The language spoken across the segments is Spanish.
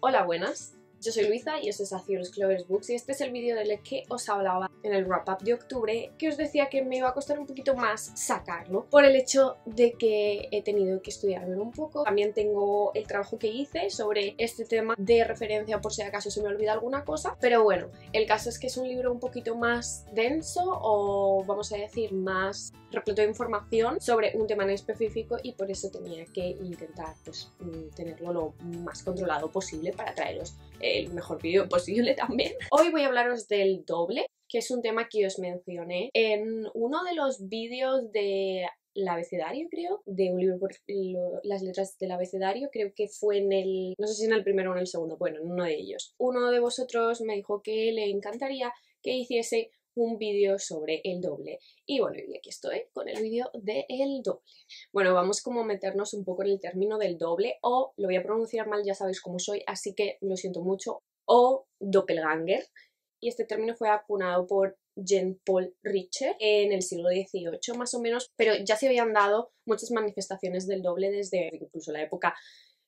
Hola, buenas. Yo soy Luisa y esto es Azul Clovers Books y este es el vídeo del que os hablaba en el wrap up de octubre que os decía que me iba a costar un poquito más sacarlo por el hecho de que he tenido que estudiarlo un poco. También tengo el trabajo que hice sobre este tema de referencia por si acaso se me olvida alguna cosa. Pero bueno, el caso es que es un libro un poquito más denso o vamos a decir más repleto de información sobre un tema en específico y por eso tenía que intentar pues, mm, tenerlo lo más controlado posible para traeros el mejor vídeo posible también. Hoy voy a hablaros del doble, que es un tema que os mencioné en uno de los vídeos de el abecedario, creo, de un libro por las letras del abecedario, creo que fue en el, no sé si en el primero o en el segundo, bueno, en uno de ellos. Uno de vosotros me dijo que le encantaría que hiciese un vídeo sobre el doble. Y bueno, y aquí estoy con el vídeo del doble. Bueno, vamos como a meternos un poco en el término del doble, o lo voy a pronunciar mal, ya sabéis cómo soy, así que lo siento mucho, o doppelganger. Y este término fue acunado por Jean-Paul Richter en el siglo XVIII más o menos, pero ya se habían dado muchas manifestaciones del doble desde incluso la época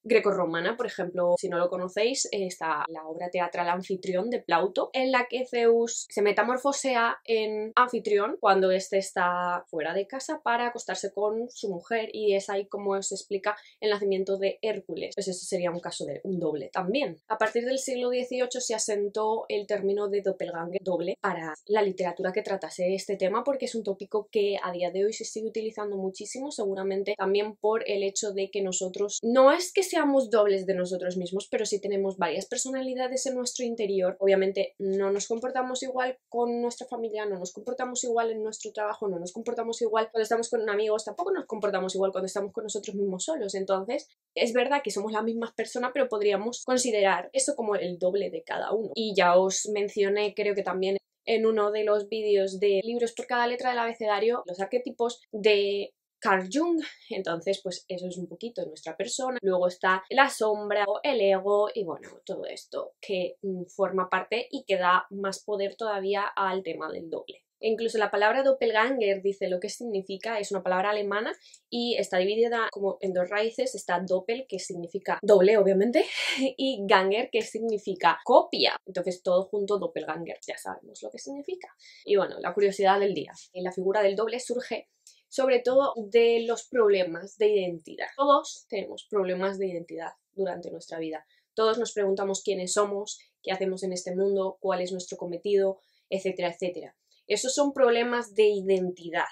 grecorromana, por ejemplo, si no lo conocéis, está la obra teatral Anfitrión de Plauto, en la que Zeus se metamorfosea en anfitrión cuando éste está fuera de casa para acostarse con su mujer y es ahí como se explica el nacimiento de Hércules. Pues eso sería un caso de un doble también. A partir del siglo XVIII se asentó el término de doppelganger doble para la literatura que tratase este tema porque es un tópico que a día de hoy se sigue utilizando muchísimo, seguramente también por el hecho de que nosotros no es que seamos dobles de nosotros mismos, pero si tenemos varias personalidades en nuestro interior. Obviamente no nos comportamos igual con nuestra familia, no nos comportamos igual en nuestro trabajo, no nos comportamos igual cuando estamos con amigos, tampoco nos comportamos igual cuando estamos con nosotros mismos solos. Entonces, es verdad que somos la misma persona, pero podríamos considerar eso como el doble de cada uno. Y ya os mencioné, creo que también en uno de los vídeos de libros por cada letra del abecedario, los arquetipos de Carl Jung. Entonces, pues eso es un poquito nuestra persona. Luego está la sombra, el ego y bueno, todo esto que mm, forma parte y que da más poder todavía al tema del doble. E incluso la palabra doppelganger dice lo que significa, es una palabra alemana y está dividida como en dos raíces, está doppel que significa doble obviamente y ganger que significa copia, entonces todo junto doppelganger, ya sabemos lo que significa. Y bueno, la curiosidad del día, la figura del doble surge sobre todo de los problemas de identidad. Todos tenemos problemas de identidad durante nuestra vida. Todos nos preguntamos quiénes somos, qué hacemos en este mundo, cuál es nuestro cometido, etcétera, etcétera. Esos son problemas de identidad.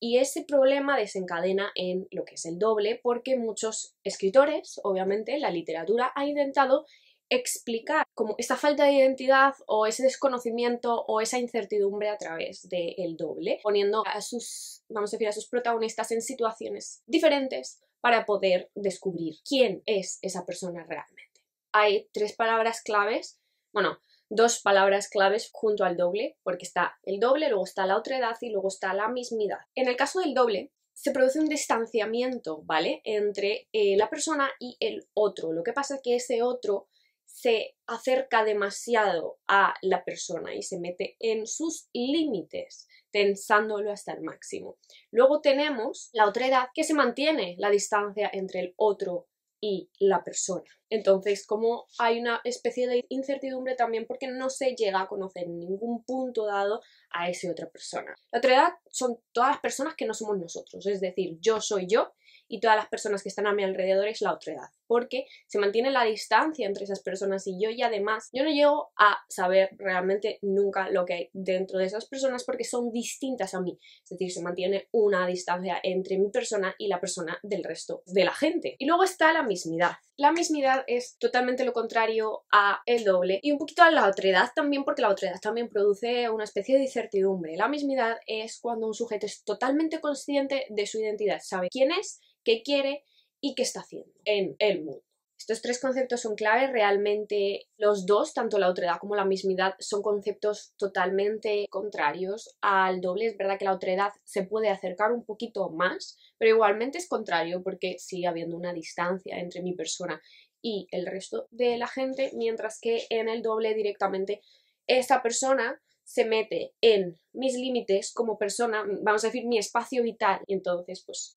Y ese problema desencadena en lo que es el doble, porque muchos escritores, obviamente, la literatura ha intentado explicar como esta falta de identidad o ese desconocimiento o esa incertidumbre a través del doble, poniendo a sus, vamos a decir, a sus protagonistas en situaciones diferentes para poder descubrir quién es esa persona realmente. Hay tres palabras claves, bueno, dos palabras claves junto al doble, porque está el doble, luego está la otra edad y luego está la mismidad. En el caso del doble, se produce un distanciamiento, ¿vale? Entre eh, la persona y el otro. Lo que pasa es que ese otro se acerca demasiado a la persona y se mete en sus límites, tensándolo hasta el máximo. Luego tenemos la otra edad que se mantiene la distancia entre el otro y la persona. Entonces, como hay una especie de incertidumbre también porque no se llega a conocer en ningún punto dado a esa otra persona. La otra edad son todas las personas que no somos nosotros, es decir, yo soy yo y todas las personas que están a mi alrededor es la otra edad, porque se mantiene la distancia entre esas personas y yo y además yo no llego a saber realmente nunca lo que hay dentro de esas personas porque son distintas a mí, es decir, se mantiene una distancia entre mi persona y la persona del resto de la gente. Y luego está la mismidad. La mismidad es totalmente lo contrario a el doble y un poquito a la otredad también porque la otredad también produce una especie de incertidumbre. La mismidad es cuando un sujeto es totalmente consciente de su identidad, sabe quién es qué quiere y qué está haciendo en el mundo. Estos tres conceptos son claves, realmente los dos, tanto la otredad como la mismidad, son conceptos totalmente contrarios al doble. Es verdad que la otredad se puede acercar un poquito más, pero igualmente es contrario porque sigue habiendo una distancia entre mi persona y el resto de la gente, mientras que en el doble directamente esta persona se mete en mis límites como persona, vamos a decir, mi espacio vital, y entonces pues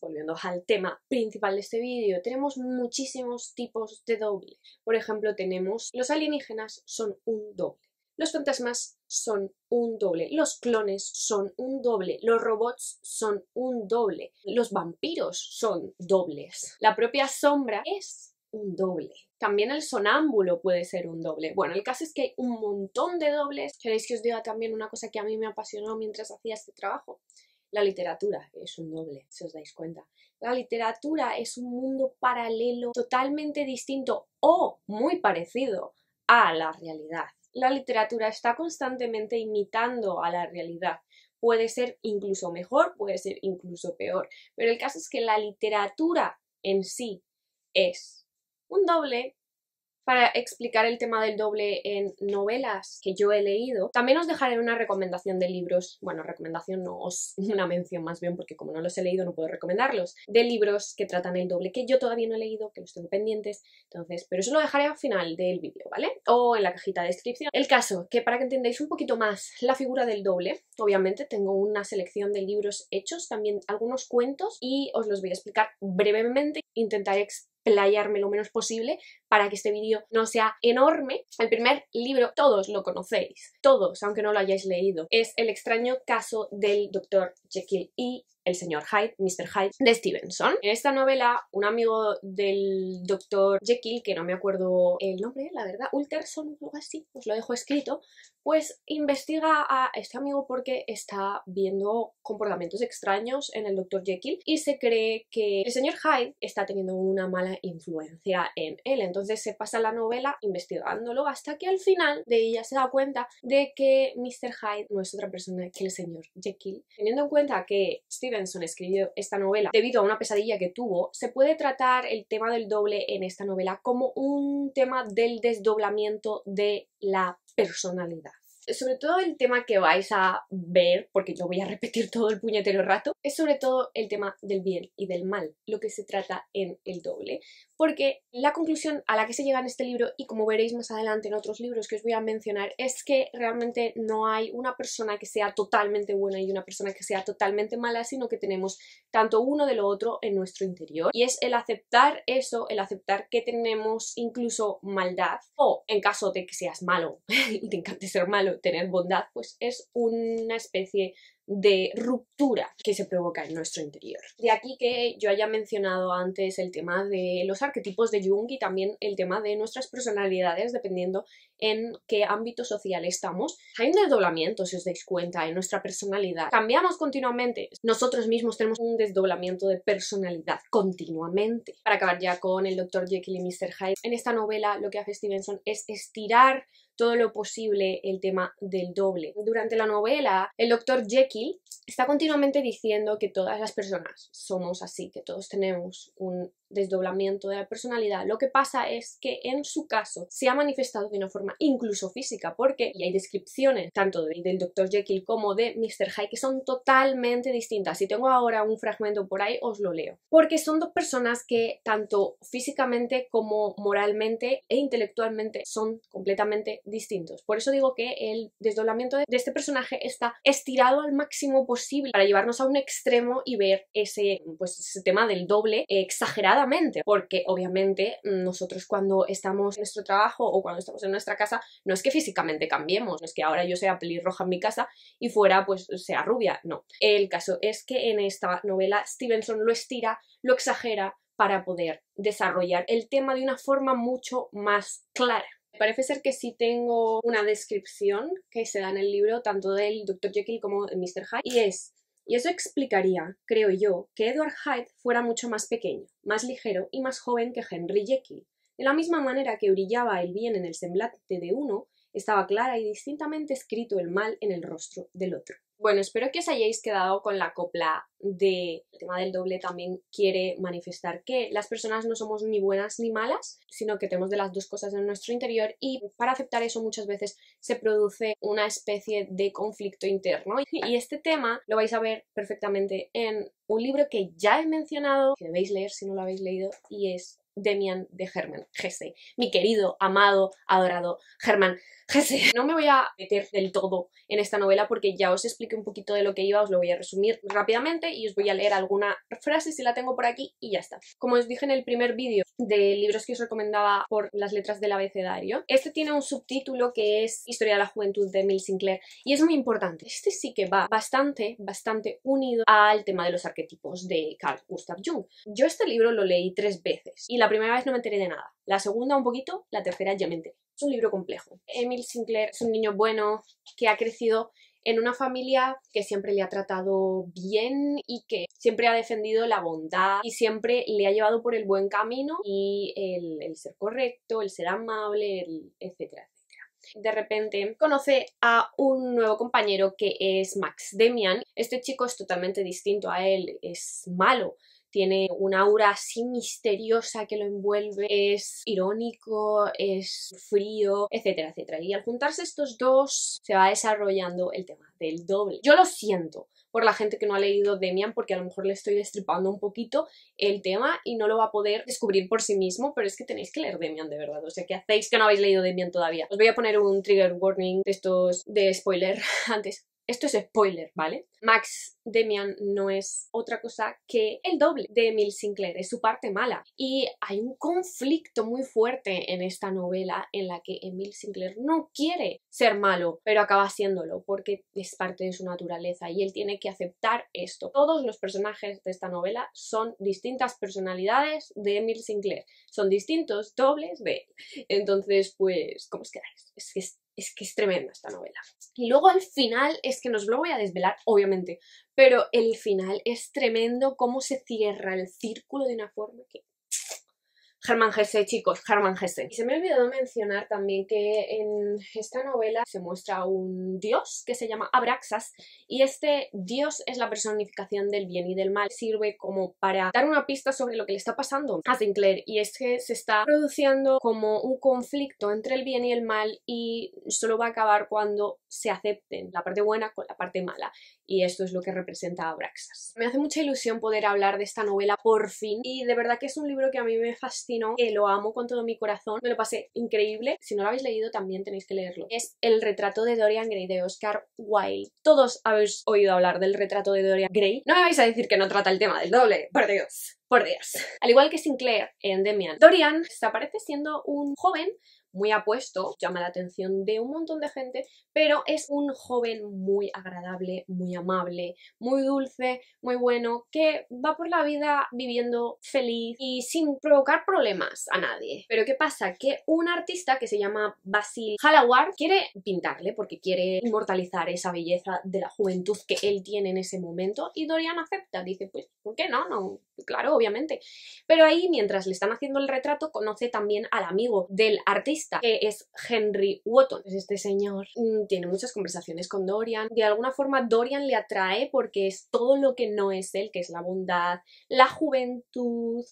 volviendo al tema principal de este vídeo, tenemos muchísimos tipos de doble. Por ejemplo, tenemos los alienígenas son un doble. Los fantasmas son un doble, los clones son un doble, los robots son un doble, los vampiros son dobles, la propia sombra es un doble. También el sonámbulo puede ser un doble. Bueno, el caso es que hay un montón de dobles. ¿Queréis que os diga también una cosa que a mí me apasionó mientras hacía este trabajo? La literatura es un doble, si os dais cuenta. La literatura es un mundo paralelo totalmente distinto o muy parecido a la realidad. La literatura está constantemente imitando a la realidad. Puede ser incluso mejor, puede ser incluso peor, pero el caso es que la literatura en sí es un doble para explicar el tema del doble en novelas que yo he leído. También os dejaré una recomendación de libros, bueno, recomendación no, os, una mención más bien, porque como no los he leído no puedo recomendarlos, de libros que tratan el doble, que yo todavía no he leído, que los tengo pendientes, entonces, pero eso lo dejaré al final del vídeo, ¿vale? O en la cajita de descripción. El caso, que para que entendáis un poquito más la figura del doble, obviamente tengo una selección de libros hechos, también algunos cuentos, y os los voy a explicar brevemente, intentaré playarme lo menos posible para que este vídeo no sea enorme. El primer libro, todos lo conocéis, todos, aunque no lo hayáis leído, es El extraño caso del Dr. Jekyll y el señor Hyde, Mr. Hyde, de Stevenson. En esta novela, un amigo del Dr. Jekyll, que no me acuerdo el nombre, la verdad, Ulterson o algo así, os lo dejo escrito, pues investiga a este amigo porque está viendo comportamientos extraños en el Dr. Jekyll y se cree que el señor Hyde está teniendo una mala influencia en él. Entonces se pasa la novela investigándolo hasta que al final de ella se da cuenta de que Mr. Hyde no es otra persona que el señor Jekyll. Teniendo en cuenta que Stevenson escribió esta novela debido a una pesadilla que tuvo, se puede tratar el tema del doble en esta novela como un tema del desdoblamiento de la personalidad sobre todo el tema que vais a ver, porque yo voy a repetir todo el puñetero rato, es sobre todo el tema del bien y del mal, lo que se trata en el doble. Porque la conclusión a la que se llega en este libro, y como veréis más adelante en otros libros que os voy a mencionar, es que realmente no hay una persona que sea totalmente buena y una persona que sea totalmente mala, sino que tenemos tanto uno de lo otro en nuestro interior. Y es el aceptar eso, el aceptar que tenemos incluso maldad, o en caso de que seas malo y te encante ser malo, tener bondad, pues es una especie de ruptura que se provoca en nuestro interior. De aquí que yo haya mencionado antes el tema de los arquetipos de Jung y también el tema de nuestras personalidades dependiendo en qué ámbito social estamos. Hay un desdoblamiento, si os dais cuenta, en nuestra personalidad. Cambiamos continuamente. Nosotros mismos tenemos un desdoblamiento de personalidad continuamente. Para acabar ya con el Dr. Jekyll y Mr. Hyde, en esta novela lo que hace Stevenson es estirar todo lo posible el tema del doble. Durante la novela, el doctor Jekyll está continuamente diciendo que todas las personas somos así, que todos tenemos un desdoblamiento de la personalidad. Lo que pasa es que en su caso se ha manifestado de una forma incluso física, porque y hay descripciones tanto del Dr. Jekyll como de Mr. Hyde que son totalmente distintas. Si tengo ahora un fragmento por ahí, os lo leo. Porque son dos personas que tanto físicamente como moralmente e intelectualmente son completamente distintos. Por eso digo que el desdoblamiento de este personaje está estirado al máximo posible para llevarnos a un extremo y ver ese, pues, ese tema del doble exagerado porque obviamente nosotros cuando estamos en nuestro trabajo o cuando estamos en nuestra casa, no es que físicamente cambiemos, no es que ahora yo sea pelirroja en mi casa y fuera pues sea rubia, no. El caso es que en esta novela Stevenson lo estira, lo exagera para poder desarrollar el tema de una forma mucho más clara. Parece ser que sí tengo una descripción que se da en el libro tanto del Dr. Jekyll como de Mr. Hyde y es y eso explicaría, creo yo, que Edward Hyde fuera mucho más pequeño, más ligero y más joven que Henry Jekyll. De la misma manera que brillaba el bien en el semblante de uno, estaba clara y distintamente escrito el mal en el rostro del otro. Bueno, espero que os hayáis quedado con la copla del tema del doble también quiere manifestar que las personas no somos ni buenas ni malas, sino que tenemos de las dos cosas en nuestro interior y para aceptar eso muchas veces se produce una especie de conflicto interno. Y este tema lo vais a ver perfectamente en un libro que ya he mencionado, que debéis leer si no lo habéis leído, y es Demian de Hermann Hesse, mi querido, amado, adorado Hermann Hesse. No me voy a meter del todo en esta novela porque ya os expliqué un poquito de lo que iba, os lo voy a resumir rápidamente y os voy a leer alguna frase si la tengo por aquí y ya está. Como os dije en el primer vídeo de libros que os recomendaba por las letras del abecedario, este tiene un subtítulo que es Historia de la Juventud de Emil Sinclair y es muy importante. Este sí que va bastante, bastante unido al tema de los arquetipos de Carl Gustav Jung. Yo este libro lo leí tres veces y la primera vez no me enteré de nada, la segunda un poquito, la tercera ya me enteré. Es un libro complejo. Emil Sinclair es un niño bueno que ha crecido en una familia que siempre le ha tratado bien y que siempre ha defendido la bondad y siempre le ha llevado por el buen camino y el, ser correcto, el ser amable, etcétera, etcétera. De repente conoce a un nuevo compañero que es Max Demian. Este chico es totalmente distinto a él, es malo, tiene una aura así misteriosa que lo envuelve, es irónico, es frío, etcétera, etcétera. Y al juntarse estos dos se va desarrollando el tema del doble. Yo lo siento por la gente que no ha leído Demian porque a lo mejor le estoy destripando un poquito el tema y no lo va a poder descubrir por sí mismo, pero es que tenéis que leer Demian de verdad, o sea, ¿qué hacéis que no habéis leído Demian todavía? Os voy a poner un trigger warning de estos de spoiler antes. Esto es spoiler, ¿vale? Max Demian no es otra cosa que el doble de Emil Sinclair, es su parte mala. Y hay un conflicto muy fuerte en esta novela en la que Emil Sinclair no quiere ser malo, pero acaba haciéndolo porque es parte de su naturaleza y él tiene que aceptar esto. Todos los personajes de esta novela son distintas personalidades de Emil Sinclair, son distintos dobles de él. Entonces, pues, ¿cómo os quedáis? Es que es es que es tremenda esta novela. Y luego al final, es que no os lo voy a desvelar, obviamente, pero el final es tremendo cómo se cierra el círculo de una forma que Germán Gese, chicos, Germán Gese. Y se me ha olvidado mencionar también que en esta novela se muestra un dios que se llama Abraxas y este dios es la personificación del bien y del mal. Sirve como para dar una pista sobre lo que le está pasando a Sinclair y es que se está produciendo como un conflicto entre el bien y el mal y solo va a acabar cuando se acepten la parte buena con la parte mala y esto es lo que representa Abraxas. Me hace mucha ilusión poder hablar de esta novela por fin y de verdad que es un libro que a mí me fascinó, que lo amo con todo mi corazón, me lo pasé increíble. Si no lo habéis leído también tenéis que leerlo. Es El retrato de Dorian Gray de Oscar Wilde. Todos habéis oído hablar del retrato de Dorian Gray. No me vais a decir que no trata el tema del doble, por Dios. Por Dios. Al igual que Sinclair en Demian, Dorian se aparece siendo un joven muy apuesto, llama la atención de un montón de gente, pero es un joven muy agradable, muy amable, muy dulce, muy bueno, que va por la vida viviendo feliz y sin provocar problemas a nadie. Pero ¿qué pasa? Que un artista que se llama Basil Halawar quiere pintarle porque quiere inmortalizar esa belleza de la juventud que él tiene en ese momento y Dorian acepta, dice pues ¿por qué no? No, claro, obviamente. Pero ahí mientras le están haciendo el retrato conoce también al amigo del artista que es Henry Wotton. Pues este señor mm, tiene muchas conversaciones con Dorian. De alguna forma Dorian le atrae porque es todo lo que no es él, que es la bondad, la juventud,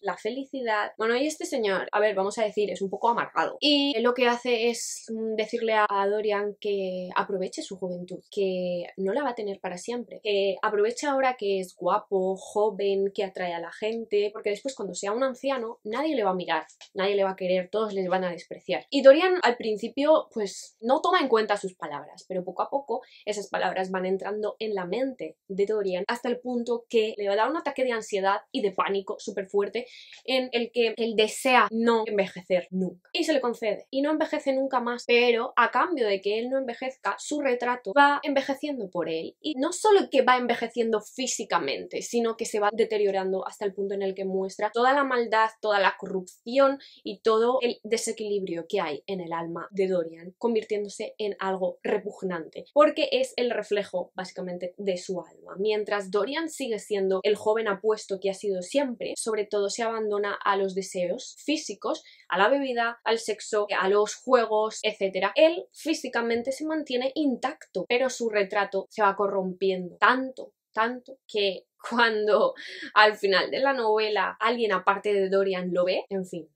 la felicidad. Bueno, y este señor, a ver, vamos a decir, es un poco amargado. Y lo que hace es mm, decirle a Dorian que aproveche su juventud, que no la va a tener para siempre, que aproveche ahora que es guapo, joven, que atrae a la gente, porque después cuando sea un anciano nadie le va a mirar, nadie le va a querer, todos les van a despreciar. Y Dorian al principio pues no toma en cuenta sus palabras, pero poco a poco esas palabras van entrando en la mente de Dorian hasta el punto que le va a dar un ataque de ansiedad y de pánico súper fuerte en el que él desea no envejecer nunca. Y se le concede. Y no envejece nunca más, pero a cambio de que él no envejezca, su retrato va envejeciendo por él. Y no solo que va envejeciendo físicamente, sino que se va deteriorando hasta el punto en el que muestra toda la maldad, toda la corrupción y todo el desequilibrio que hay en el alma de Dorian, convirtiéndose en algo repugnante, porque es el reflejo básicamente de su alma. Mientras Dorian sigue siendo el joven apuesto que ha sido siempre, sobre todo abandona a los deseos físicos, a la bebida, al sexo, a los juegos, etc. Él físicamente se mantiene intacto, pero su retrato se va corrompiendo tanto, tanto que cuando al final de la novela alguien aparte de Dorian lo ve, en fin,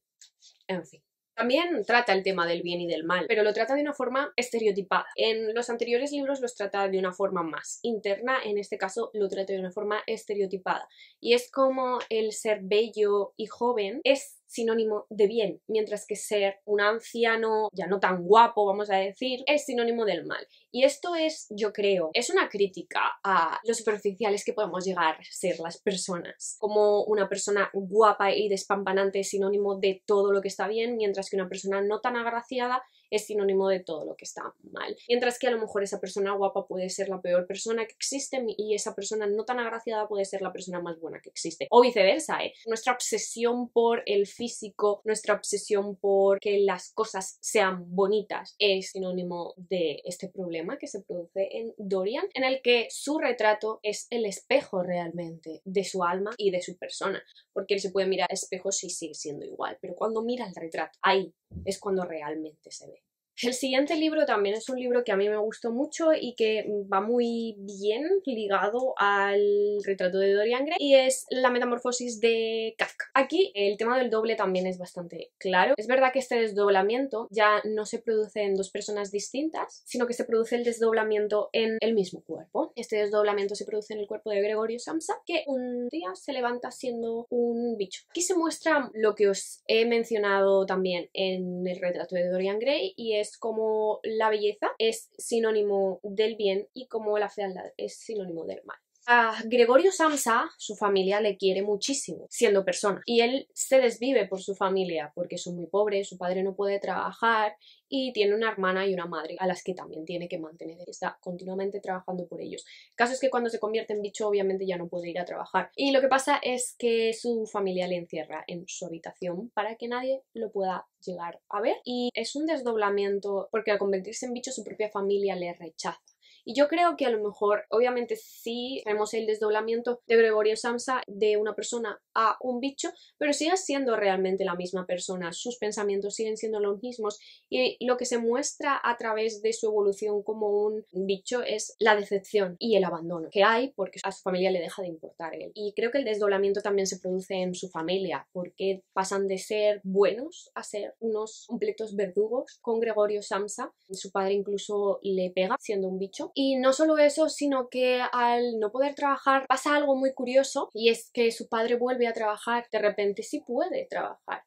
en fin. También trata el tema del bien y del mal, pero lo trata de una forma estereotipada. En los anteriores libros los trata de una forma más interna, en este caso lo trata de una forma estereotipada. Y es como el ser bello y joven es sinónimo de bien, mientras que ser un anciano ya no tan guapo, vamos a decir, es sinónimo del mal. Y esto es, yo creo, es una crítica a los superficiales que podemos llegar a ser las personas. Como una persona guapa y despampanante es sinónimo de todo lo que está bien, mientras que una persona no tan agraciada es sinónimo de todo lo que está mal. Mientras que a lo mejor esa persona guapa puede ser la peor persona que existe y esa persona no tan agraciada puede ser la persona más buena que existe. O viceversa, ¿eh? Nuestra obsesión por el físico, nuestra obsesión por que las cosas sean bonitas es sinónimo de este problema que se produce en Dorian, en el que su retrato es el espejo realmente de su alma y de su persona, porque él se puede mirar al espejo si sigue siendo igual, pero cuando mira el retrato, ahí es cuando realmente se ve. El siguiente libro también es un libro que a mí me gustó mucho y que va muy bien ligado al retrato de Dorian Gray y es La metamorfosis de Kafka. Aquí el tema del doble también es bastante claro. Es verdad que este desdoblamiento ya no se produce en dos personas distintas, sino que se produce el desdoblamiento en el mismo cuerpo. Este desdoblamiento se produce en el cuerpo de Gregorio Samsa, que un día se levanta siendo un bicho. Aquí se muestra lo que os he mencionado también en el retrato de Dorian Gray y es como la belleza es sinónimo del bien y como la fealdad es sinónimo del mal. A Gregorio Samsa, su familia le quiere muchísimo, siendo persona. Y él se desvive por su familia, porque son muy pobres, su padre no puede trabajar y tiene una hermana y una madre a las que también tiene que mantener. Está continuamente trabajando por ellos. El caso es que cuando se convierte en bicho, obviamente ya no puede ir a trabajar. Y lo que pasa es que su familia le encierra en su habitación para que nadie lo pueda llegar a ver. Y es un desdoblamiento porque al convertirse en bicho, su propia familia le rechaza. Y yo creo que a lo mejor, obviamente sí vemos el desdoblamiento de Gregorio Samsa de una persona a un bicho, pero sigue siendo realmente la misma persona, sus pensamientos siguen siendo los mismos y lo que se muestra a través de su evolución como un bicho es la decepción y el abandono que hay porque a su familia le deja de importar él. Y creo que el desdoblamiento también se produce en su familia porque pasan de ser buenos a ser unos completos verdugos con Gregorio Samsa. Su padre incluso le pega siendo un bicho y no solo eso, sino que al no poder trabajar pasa algo muy curioso y es que su padre vuelve a trabajar, de repente sí puede trabajar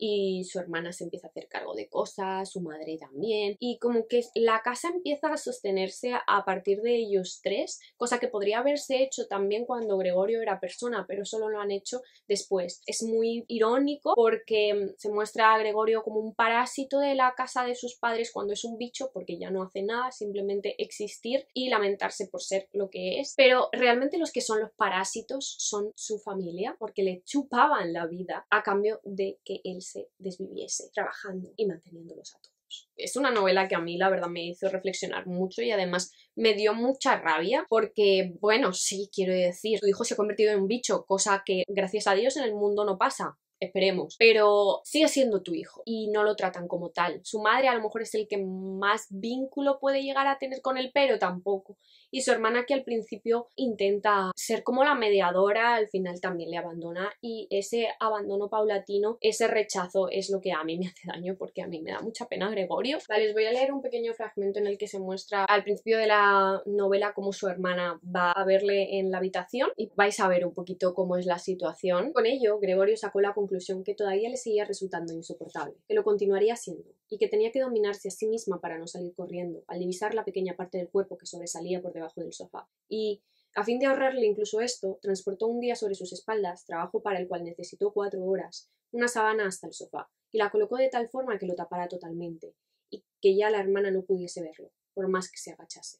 y su hermana se empieza a hacer cargo de cosas, su madre también, y como que la casa empieza a sostenerse a partir de ellos tres, cosa que podría haberse hecho también cuando Gregorio era persona, pero solo lo han hecho después. Es muy irónico porque se muestra a Gregorio como un parásito de la casa de sus padres cuando es un bicho, porque ya no hace nada, simplemente existir y lamentarse por ser lo que es, pero realmente los que son los parásitos son su familia, porque le chupaban la vida a cambio de que él se desviviese trabajando y manteniéndolos a todos. Es una novela que a mí la verdad me hizo reflexionar mucho y además me dio mucha rabia porque, bueno, sí, quiero decir, tu hijo se ha convertido en un bicho, cosa que gracias a Dios en el mundo no pasa esperemos, pero sigue siendo tu hijo y no lo tratan como tal. Su madre a lo mejor es el que más vínculo puede llegar a tener con él, pero tampoco. Y su hermana que al principio intenta ser como la mediadora, al final también le abandona y ese abandono paulatino, ese rechazo es lo que a mí me hace daño porque a mí me da mucha pena Gregorio. Vale, les voy a leer un pequeño fragmento en el que se muestra al principio de la novela cómo su hermana va a verle en la habitación y vais a ver un poquito cómo es la situación. Con ello, Gregorio sacó la conclusión conclusión que todavía le seguía resultando insoportable, que lo continuaría siendo, y que tenía que dominarse a sí misma para no salir corriendo, al divisar la pequeña parte del cuerpo que sobresalía por debajo del sofá. Y, a fin de ahorrarle incluso esto, transportó un día sobre sus espaldas, trabajo para el cual necesitó cuatro horas, una sábana hasta el sofá, y la colocó de tal forma que lo tapara totalmente, y que ya la hermana no pudiese verlo, por más que se agachase.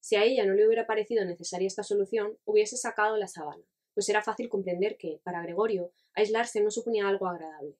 Si a ella no le hubiera parecido necesaria esta solución, hubiese sacado la sábana, pues era fácil comprender que, para Gregorio, aislarse no suponía algo agradable.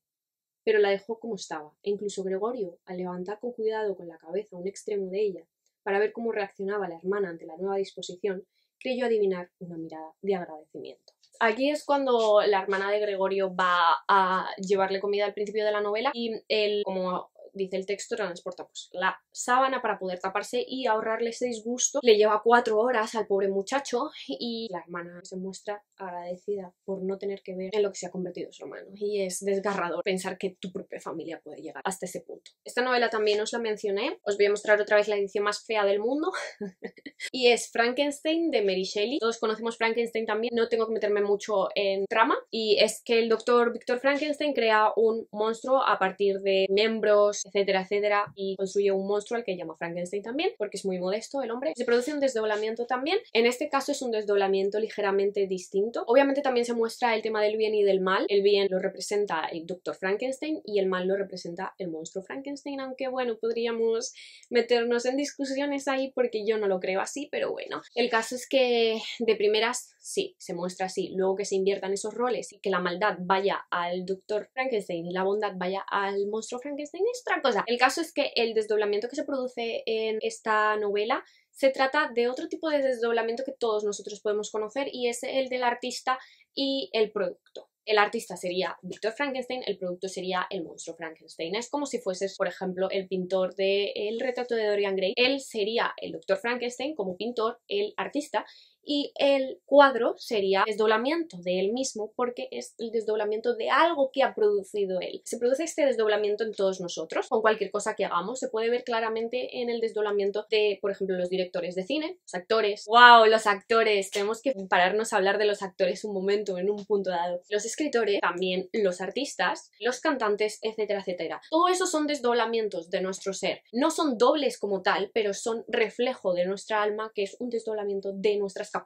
Pero la dejó como estaba, e incluso Gregorio, al levantar con cuidado con la cabeza un extremo de ella, para ver cómo reaccionaba la hermana ante la nueva disposición, creyó adivinar una mirada de agradecimiento. Aquí es cuando la hermana de Gregorio va a llevarle comida al principio de la novela y él, como dice el texto, transporta pues, la sábana para poder taparse y ahorrarle ese disgusto. Le lleva cuatro horas al pobre muchacho y la hermana se muestra agradecida por no tener que ver en lo que se ha convertido su hermano. Y es desgarrador pensar que tu propia familia puede llegar hasta ese punto. Esta novela también os la mencioné, os voy a mostrar otra vez la edición más fea del mundo y es Frankenstein de Mary Shelley. Todos conocemos Frankenstein también, no tengo que meterme mucho en trama y es que el doctor Victor Frankenstein crea un monstruo a partir de miembros, etcétera, etcétera y construye un monstruo al que llama Frankenstein también porque es muy modesto el hombre. Se produce un desdoblamiento también, en este caso es un desdoblamiento ligeramente distinto. Obviamente también se muestra el tema del bien y del mal, el bien lo representa el doctor Frankenstein y el mal lo representa el monstruo Frankenstein, aunque bueno, podríamos meternos en discusiones ahí porque yo no lo creo así, pero bueno. El caso es que de primeras sí, se muestra así, luego que se inviertan esos roles y que la maldad vaya al doctor Frankenstein y la bondad vaya al monstruo Frankenstein es otra cosa. El caso es que el desdoblamiento que se produce en esta novela se trata de otro tipo de desdoblamiento que todos nosotros podemos conocer y es el del artista y el producto. El artista sería Victor Frankenstein, el producto sería el monstruo Frankenstein. Es como si fueses, por ejemplo, el pintor del el retrato de Dorian Gray. Él sería el doctor Frankenstein como pintor, el artista, y el cuadro sería desdoblamiento de él mismo porque es el desdoblamiento de algo que ha producido él. Se produce este desdoblamiento en todos nosotros, con cualquier cosa que hagamos. Se puede ver claramente en el desdoblamiento de, por ejemplo, los directores de cine, los actores. ¡Wow! Los actores. Tenemos que pararnos a hablar de los actores un momento, en un punto dado. Los escritores, también los artistas, los cantantes, etcétera, etcétera. Todo eso son desdoblamientos de nuestro ser. No son dobles como tal, pero son reflejo de nuestra alma, que es un desdoblamiento de nuestras capacidades.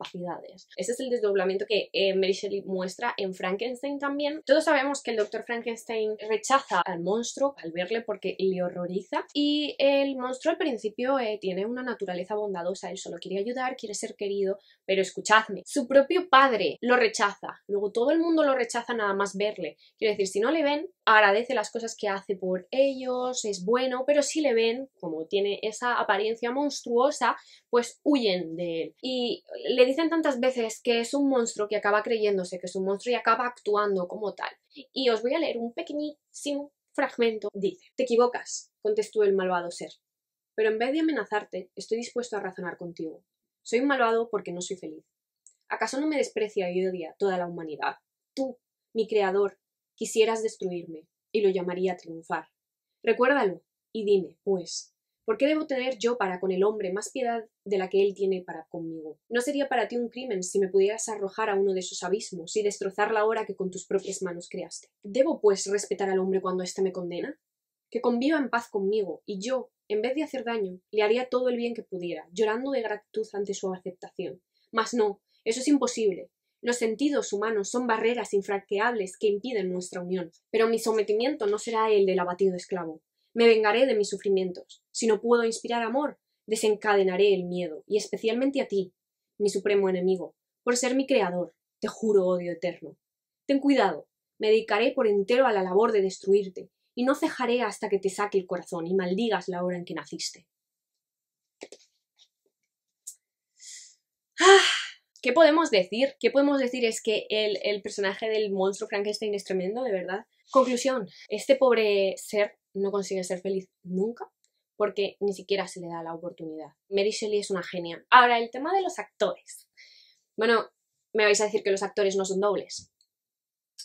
Ese es el desdoblamiento que eh, Mary Shelley muestra en Frankenstein también. Todos sabemos que el doctor Frankenstein rechaza al monstruo al verle porque le horroriza y el monstruo al principio eh, tiene una naturaleza bondadosa, él solo quiere ayudar, quiere ser querido, pero escuchadme, su propio padre lo rechaza, luego todo el mundo lo rechaza nada más verle. Quiero decir, si no le ven, agradece las cosas que hace por ellos, es bueno, pero si le ven, como tiene esa apariencia monstruosa, pues huyen de él. Y le dicen tantas veces que es un monstruo que acaba creyéndose que es un monstruo y acaba actuando como tal. Y os voy a leer un pequeñísimo fragmento. Dice, te equivocas, contestó el malvado ser. Pero en vez de amenazarte, estoy dispuesto a razonar contigo. Soy un malvado porque no soy feliz. ¿Acaso no me desprecia y odia toda la humanidad? Tú, mi creador, quisieras destruirme, y lo llamaría triunfar. Recuérdalo, y dime, pues, ¿Por qué debo tener yo para con el hombre más piedad de la que él tiene para conmigo? ¿No sería para ti un crimen si me pudieras arrojar a uno de esos abismos y destrozar la hora que con tus propias manos creaste? ¿Debo, pues, respetar al hombre cuando éste me condena? Que conviva en paz conmigo, y yo, en vez de hacer daño, le haría todo el bien que pudiera, llorando de gratitud ante su aceptación. Mas no, eso es imposible. Los sentidos humanos son barreras infranqueables que impiden nuestra unión. Pero mi sometimiento no será el del abatido esclavo. Me vengaré de mis sufrimientos. Si no puedo inspirar amor, desencadenaré el miedo, y especialmente a ti, mi supremo enemigo, por ser mi creador. Te juro odio eterno. Ten cuidado, me dedicaré por entero a la labor de destruirte, y no cejaré hasta que te saque el corazón y maldigas la hora en que naciste. Ah, ¿Qué podemos decir? ¿Qué podemos decir? Es que el, el personaje del monstruo Frankenstein es tremendo, de verdad. Conclusión, este pobre ser no consigue ser feliz nunca porque ni siquiera se le da la oportunidad. Mary Shelley es una genia. Ahora, el tema de los actores. Bueno, me vais a decir que los actores no son dobles.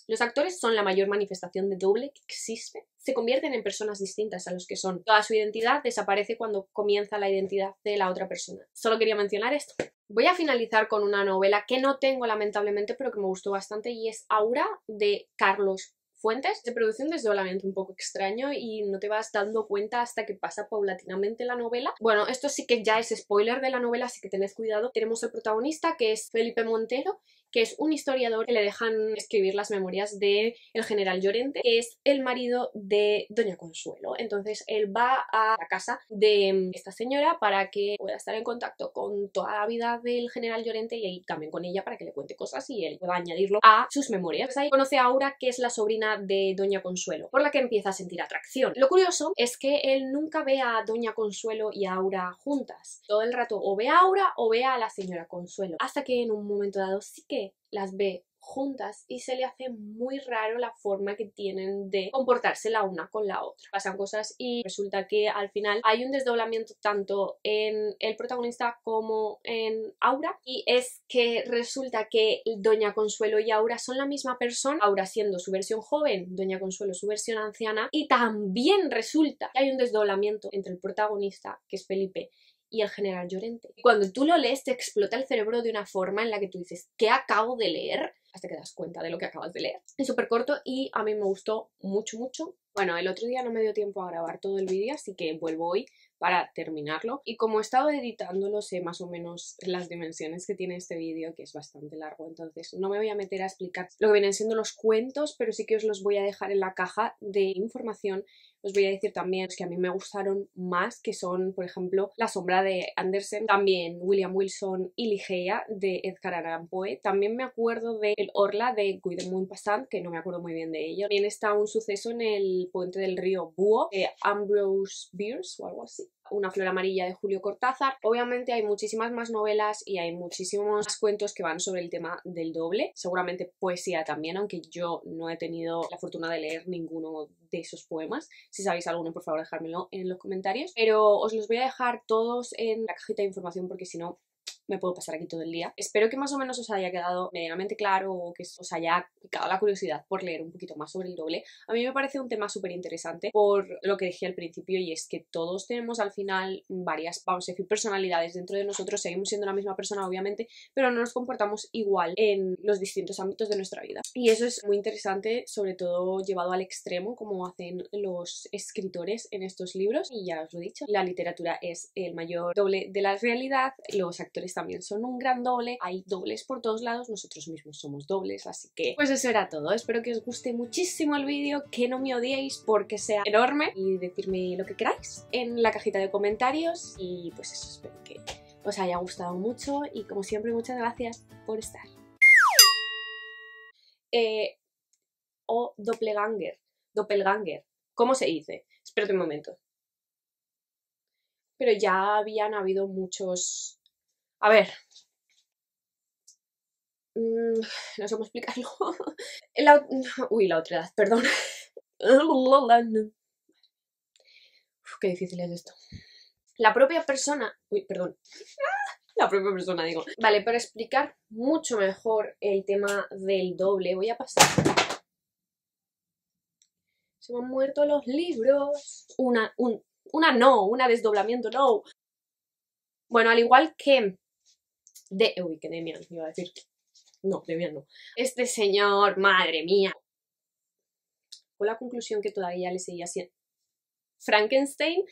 Los actores son la mayor manifestación de doble que existe. Se convierten en personas distintas a los que son. Toda su identidad desaparece cuando comienza la identidad de la otra persona. Solo quería mencionar esto. Voy a finalizar con una novela que no tengo lamentablemente, pero que me gustó bastante y es Aura de Carlos fuentes se produce un desdoblamiento un poco extraño y no te vas dando cuenta hasta que pasa paulatinamente la novela. Bueno, esto sí que ya es spoiler de la novela, así que tened cuidado. Tenemos el protagonista que es Felipe Montero que es un historiador que le dejan escribir las memorias de general Llorente, que es el marido de Doña Consuelo. Entonces él va a la casa de esta señora para que pueda estar en contacto con toda la vida del general Llorente y también con ella para que le cuente cosas y él pueda añadirlo a sus memorias. ahí conoce a Aura, que es la sobrina de Doña Consuelo, por la que empieza a sentir atracción. Lo curioso es que él nunca ve a Doña Consuelo y a Aura juntas. Todo el rato o ve a Aura o ve a la señora Consuelo. Hasta que en un momento dado sí que las ve juntas y se le hace muy raro la forma que tienen de comportarse la una con la otra. Pasan cosas y resulta que al final hay un desdoblamiento tanto en el protagonista como en Aura y es que resulta que Doña Consuelo y Aura son la misma persona, Aura siendo su versión joven, Doña Consuelo su versión anciana y también resulta que hay un desdoblamiento entre el protagonista, que es Felipe, y el general Llorente. Cuando tú lo lees te explota el cerebro de una forma en la que tú dices, ¿qué acabo de leer? Hasta que das cuenta de lo que acabas de leer. Es súper corto y a mí me gustó mucho, mucho. Bueno, el otro día no me dio tiempo a grabar todo el vídeo, así que vuelvo hoy para terminarlo. Y como he estado editándolo, sé más o menos las dimensiones que tiene este vídeo, que es bastante largo, entonces no me voy a meter a explicar lo que vienen siendo los cuentos, pero sí que os los voy a dejar en la caja de información os voy a decir también que a mí me gustaron más, que son, por ejemplo, La sombra de Andersen, también William Wilson y Ligeia de Edgar Allan Poe. También me acuerdo de El Orla de Guy Passant, que no me acuerdo muy bien de ello. También está un suceso en el puente del río Búho de Ambrose Bierce o algo así. Una flor amarilla de Julio Cortázar. Obviamente hay muchísimas más novelas y hay muchísimos más cuentos que van sobre el tema del doble. Seguramente poesía también, aunque yo no he tenido la fortuna de leer ninguno de esos poemas. Si sabéis alguno, por favor, dejármelo en los comentarios. Pero os los voy a dejar todos en la cajita de información porque si no me puedo pasar aquí todo el día. Espero que más o menos os haya quedado medianamente claro o que os haya picado la curiosidad por leer un poquito más sobre el doble. A mí me parece un tema súper interesante por lo que dije al principio y es que todos tenemos al final varias, vamos a decir, personalidades dentro de nosotros, seguimos siendo la misma persona obviamente, pero no nos comportamos igual en los distintos ámbitos de nuestra vida. Y eso es muy interesante, sobre todo llevado al extremo como hacen los escritores en estos libros. Y ya os lo he dicho, la literatura es el mayor doble de la realidad, los actores también son un gran doble, hay dobles por todos lados, nosotros mismos somos dobles, así que pues eso era todo. Espero que os guste muchísimo el vídeo, que no me odiéis porque sea enorme y decirme lo que queráis en la cajita de comentarios y pues eso, espero que os haya gustado mucho y como siempre muchas gracias por estar. Eh, o doppelganger, doppelganger, ¿cómo se dice? Espérate un momento. Pero ya habían habido muchos a ver. Mm, no sé cómo explicarlo. Uy, la otra edad, perdón. qué difícil es esto. La propia persona... Uy, perdón. La propia persona, digo. Vale, para explicar mucho mejor el tema del doble, voy a pasar... Se me han muerto los libros. Una, un, una no, una desdoblamiento, no. Bueno, al igual que de... Uy, Demian, iba a decir. No, Demian no. Este señor, madre mía. Fue la conclusión que todavía le seguía haciendo. Frankenstein,